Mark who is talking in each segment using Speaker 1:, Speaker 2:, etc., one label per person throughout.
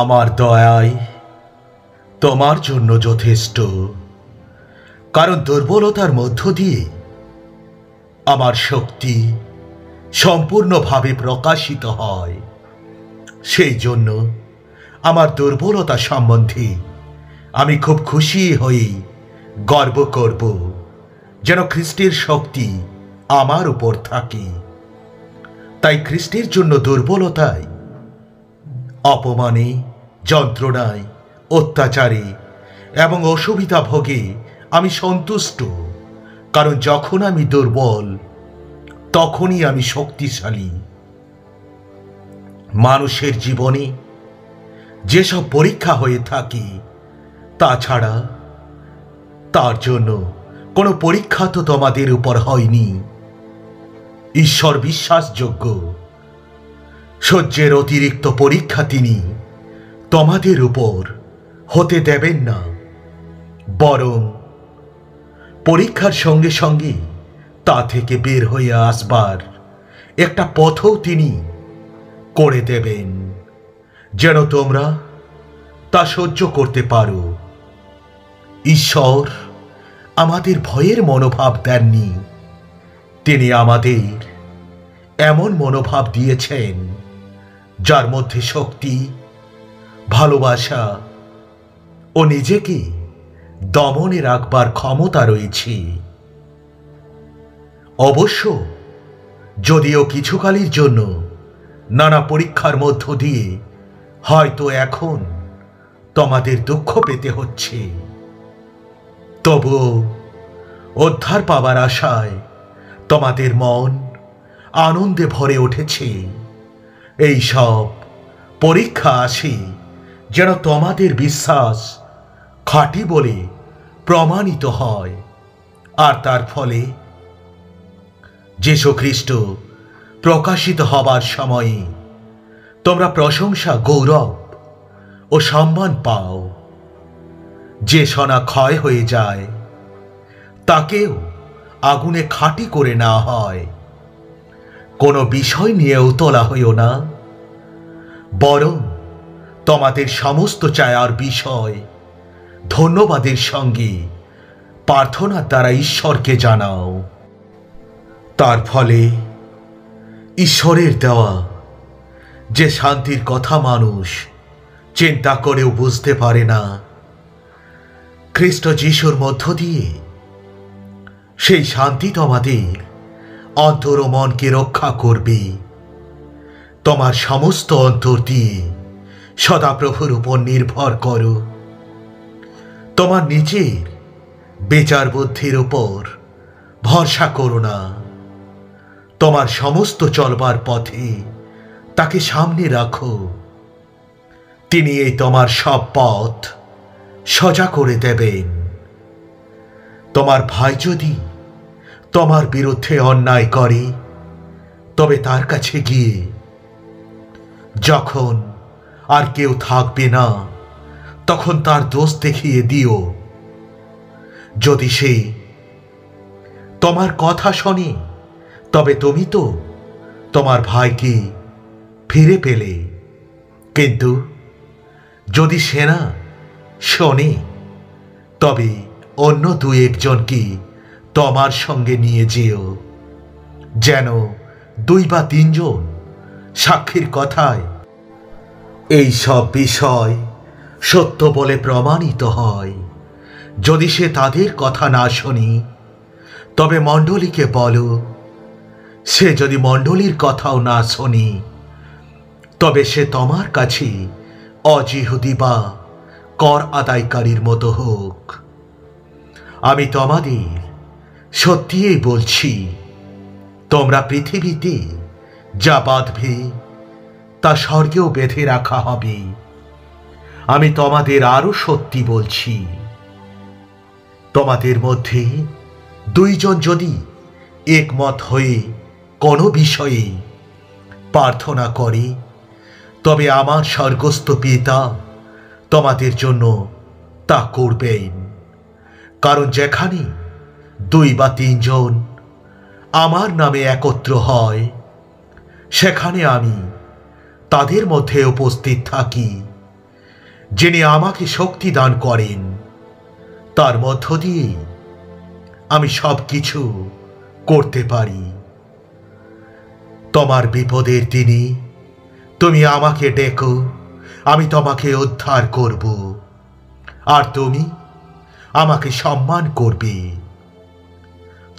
Speaker 1: আমার দয়াই, তোমার জন্য যথেষ্ট। কারণ দুর্বলতার মধ্য দিয়ে আমার শক্তি সম্পূর্ণভাবে প্রকাশিত হয়। সেই জন্য আমার দুর্বলতা সম্বন্ধে আমি খুব খুশি হই, গর্ব করব, যেন খ্রিস্টের শক্তি আমার উপর থাকে। তাই খ্রিস্টের জন্য দুর্বলতায় অপমানে, যন্ত্রণায়, অত্যাচারে এবং অসুবিধা ভোগে আমি সন্তুষ্ট। কারণ যখন আমি দুর্বল, তখনই আমি শক্তিশালী। মানুষের জীবনে যেসব পরীক্ষা হয়ে থাকে, তাছাড়া তার জন্য কোনো পরীক্ষা তো তোমাদের উপর হয়নি। ঈশ্বর বিশ্বাসযোগ্য। সহ্যের অতিরিক্ত পরীক্ষা তিনি তোমাদের উপর হতে দেবেন না। বরং পরীক্ষার সঙ্গে সঙ্গে তা থেকে বের হয়ে আসবার একটা পথও তিনি করে দেবেন। যেন তোমরা তা সহ্য করতে পারো। ঈশ্বর আমাদের ভয়ের মনোভাব দেননি। তিনি আমাদের এমন মনোভাব দিয়েছেন যার মধ্যে শক্তি, ভালোবাসা ও নিজেকে দমনে রাখবার ক্ষমতা রয়েছে। অবশ্য যদিও কিছুকালের জন্য নানা পরীক্ষার মধ্য দিয়ে হয়তো এখন তোমাদের দুঃখ পেতে হচ্ছে। তবুও উদ্ধার পাবার আশায় তোমাদের মন আনন্দে ভরে উঠেছে। এই সব পরীক্ষা আসে যেন তোমাদের বিশ্বাস খাঁটি বলে প্রমাণিত হয়। আর তার ফলে যীশু খ্রিস্ট প্রকাশিত হবার সময়ে তোমরা প্রশংসা, গৌরব ও সম্মান পাও। যে সোনা ক্ষয় হয়ে যায়, তাকেও আগুনে খাঁটি করে না হয়। কোনো বিষয় নিয়েও তোলা হইও না। বরং তোমাদের সমস্ত চায়ার বিষয় ধন্যবাদের সঙ্গে প্রার্থনার দ্বারা ঈশ্বরকে জানাও। তার ফলে ঈশ্বরের দেওয়া যে শান্তির কথা মানুষ চিন্তা করেও বুঝতে পারে না, খ্রিস্ট যিশুর মধ্য দিয়ে সেই শান্তি তোমাদের অন্তর ও মনকে রক্ষা করবে। তোমার সমস্ত অন্তর দিয়ে সদাপ্রভুর উপর নির্ভর করো। তোমার নিজের বেচার বুদ্ধির উপর ভরসা করো না। তোমার সমস্ত চলবার পথে তাকে সামনে রাখো। তিনি এই তোমার সব পথ সজা করে দেবেন। তোমার ভাই যদি তোমার বিরুদ্ধে অন্যায় করে। তবে তার কাছে গিয়ে যখন আর কেউ থাকবে না, তখন তার দোষ দেখিয়ে দিও। যদি সে তোমার কথা শোনে, তবে তুমি তো তোমার ভাইকে ফিরে পেলে। কিন্তু যদি সেনা শোনে, তবে অন্য দু একজনকে তোমার সঙ্গে নিয়ে যেও। যেন দুই বা তিনজন সাক্ষীর কথায় এই সব বিষয় সত্য বলে প্রমাণিত হয়। যদি সে তাদের কথা না শুনি, তবে মণ্ডলীকে বলো, সে যদি মণ্ডলীর কথাও না শোনে, তবে সে তোমার কাছে অজিহুদি বা কর আদায়কারীর মতো হোক। আমি তোমাদের সত্যিই বলছি, তোমরা পৃথিবীতে যা বাঁধবে, তা স্বর্গেও বেঁধে রাখা হবে। আমি তোমাদের আরও সত্যি বলছি, তোমাদের মধ্যে দুইজন যদি একমত হয়ে কোনো বিষয়ে প্রার্থনা করে, তবে আমার স্বর্গস্থ পিতা তোমাদের জন্য তা করবেন। কারণ যেখানে দুই বা তিনজন। আমার নামে একত্র হয়। সেখানে আমি তাদের মধ্যে উপস্থিত থাকি। যিনি আমাকে শক্তি দান করেন, তার মধ্য দিয়ে আমি সব কিছু করতে পারি। তোমার বিপদের দিনে তুমি আমাকে ডেকো, আমি তোমাকে উদ্ধার করব। আর তুমি আমাকে সম্মান করবে।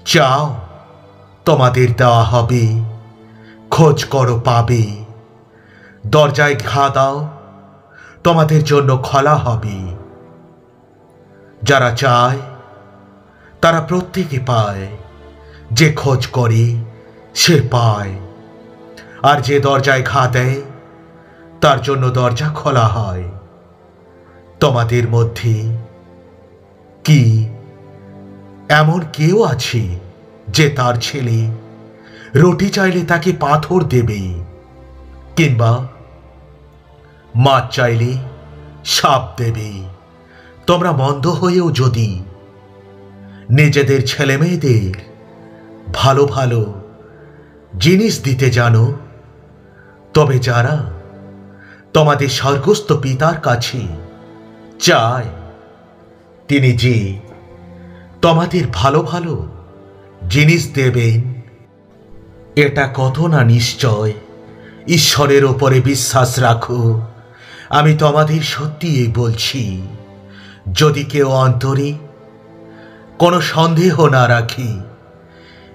Speaker 1: চাও তোমাদের দেওয়া হবে। খোঁজ করো পাবে। দরজায় ঘা দাও, তোমাদের জন্য খোলা হবে। যারা চায়, তারা প্রত্যেকে পায়। যে খোঁজ করে, সে পায়। আর যে দরজায় ঘা দেয়, তার জন্য দরজা খোলা হয়। তোমাদের মধ্যে কি এমন কেউ আছে যে তার ছেলে রুটি চাইলে তাকে পাথর দেবে কিংবা মাছ চাইলে সাপ দেবে। তোমরা মন্দ হয়েও যদি নিজেদের ছেলে মেয়েদের ভালো ভালো জিনিস দিতে জানো, তবে যারা তোমাদের স্বর্গস্থ পিতার কাছে চায়, তিনি যে তোমাদের ভালো ভালো জিনিস দেবেন। এটা কত না নিশ্চয়? ঈশ্বরের ওপরে বিশ্বাস রাখো। আমি তোমাদের সত্যিই বলছি, যদি কেউ অন্তরে কোনো সন্দেহ না রাখি,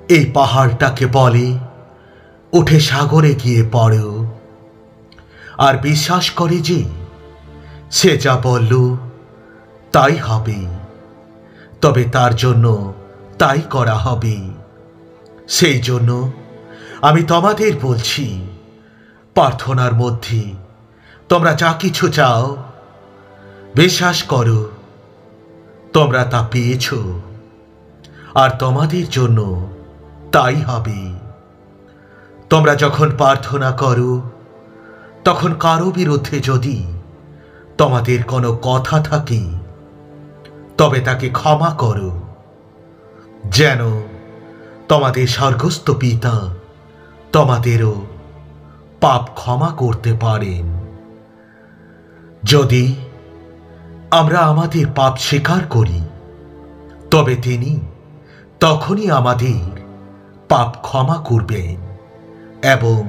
Speaker 1: এই পাহাড়টাকে বলে, উঠে সাগরে গিয়ে পড়ো। আর বিশ্বাস করে যে, সে যা বলল, তাই হবে। তবে তার জন্য তাই করা হবে। সেই জন্য আমি তোমাদের বলছি, প্রার্থনার মধ্যে তোমরা যা কিছু চাও, বিশ্বাস করো, তোমরা তা পেয়েছ, আর তোমাদের জন্য তাই হবে। তোমরা যখন প্রার্থনা করো, তখন কারও বিরুদ্ধে যদি তোমাদের কোনো কথা থাকে তবে তাকে ক্ষমা করো। যেন তোমাদের স্বর্গস্থ পিতা তোমাদেরও পাপ ক্ষমা করতে পারেন। যদি আমরা আমাদের পাপ স্বীকার করি, তবে তিনি তখনই আমাদের পাপ ক্ষমা করবেন এবং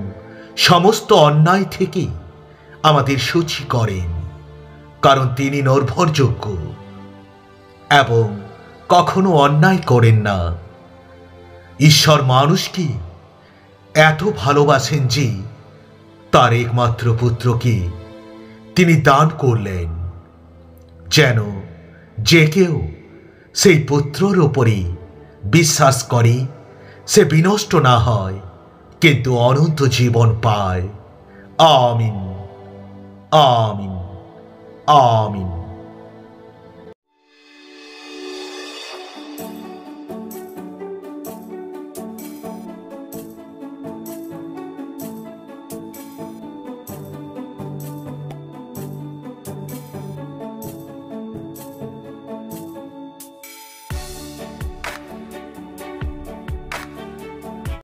Speaker 1: সমস্ত অন্যায় থেকে আমাদের সূচি করেন, কারণ তিনি নির্ভরযোগ্য। এবং কখনো অন্যায় করেন না। ঈশ্বর মানুষকে এত ভালোবাসেন যে তার একমাত্র পুত্রকে তিনি দান করলেন, যেন যে কেউ সেই পুত্রর ওপরে বিশ্বাস করে, সে বিনষ্ট না হয়, কিন্তু অনন্ত জীবন পায়। আমিন। আমিন। আমিন।